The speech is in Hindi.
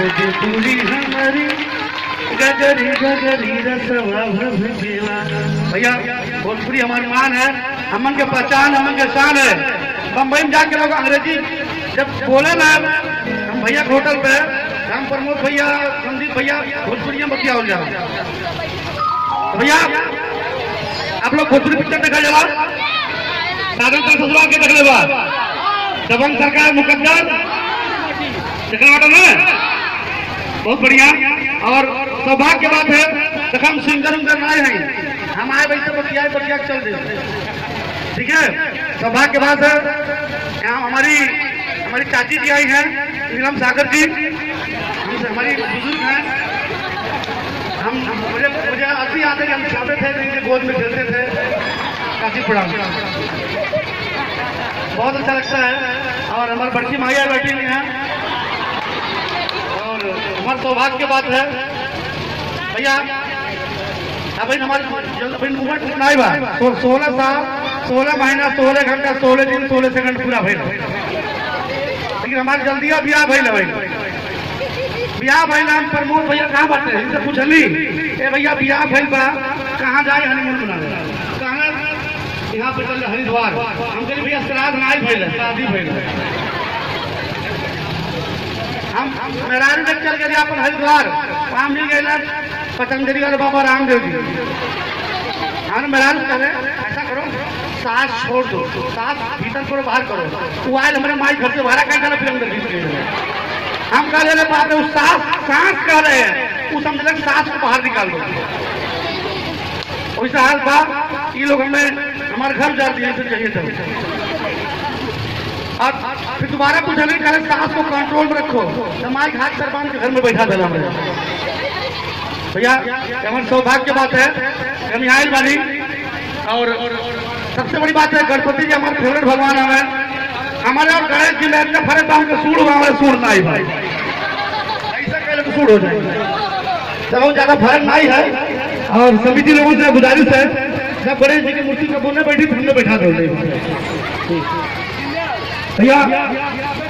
भोजपुरी हमारी गगरी गगरी रसवा भैया, भोजपुरी हमारी मान है, हमन के पहचान, हमन के शान है। बम्बई में जाके लोग अंग्रेज़ी जब बोले ना, हम भैया के होटल पे, राम प्रमोद भैया, संदीप भैया, भोजपुरी में बतिया हो जा तो भैया, आप लोग भोजपुरी पिक्चर देखा जला साधन का ससुराल के देखने बाद दबंग सरकार मुकद्दर? देखा होटल में? बहुत बढ़िया। और सौभाग्य बात है, देखा हम सिंगर उंगर आए हैं। हम आए वैसे बतिया बतिया चल रहे ठीक है? सौभाग्य बात है। यहाँ हमारी हमारी चाची जी आई है, नीलम सागर जी। हमारी बुज़ुर्ग हैं। हम मुझे मुझे अस्सी आते हम छोटे थे तो इनके गोद में खेलते थे। काफ़ी पड़ा बहुत अच्छा लगता है। और हमारी बड़की माइया बैठी हुई हैं। हमारा सौभाग्य की बात है। भैया सो- सोलह साल सोलह महीना सोलह घंटा सोलह दिन सोलह सेकंड पूरा भइल लेकिन हमारे जल्दी ब्याह भइल है। ब्याह भइल हम प्रमोद भैया कहाँ बाटे? इनसे पूछली। ए भैया ब्याह भइल बा कहाँ जाए हनीमून मनावे कहाँ? यहाँ पे चल हरिद्वार। हम कहली भैया श्राद्ध नहीं है, शादी है। हम हम तक चल गए अपन हरिद्वार। वहाँ मिल गए पतंजलि वाले बाबा रामदेव जी। हम मेहरारू करे ऐसा करो, सास छोड़ दो, सांस भीतर करो बाहर करो। तू आए हमारे माई घर से बाहर कहीं फिर अंदर हम कह रहे बाप उस सांस सांस कह रहे हैं। वो समझ लगे सांस को बाहर निकाल दो। वैसा हाल बा ये लोग हमें, हमारे घर जा दिए चाहिए था। और फिर दोबारा पूछा नहीं कहा सांस को कंट्रोल में रखो। हाथ कर बाँध के घर में बैठा देना हमें भैया हमारे सौभाग्य की बात है। हम यहाँ वाली। और सबसे बड़ी बात है, गणपति जी हमारे फेवरेट भगवान हमें हमारे और गणेश जी में इतना फ़र्क था उनके सूढ़ हुआ, हमारे सूढ़ नहीं भाई ऐसा कहले तो हो जाएँगे तो ज़्यादा फ़र्क नहीं है, और सभी जी लोगों से गुजारिश है, जब गणेश जी की मूर्ति को बोलने बैठी तो हमने बैठा दो। भैया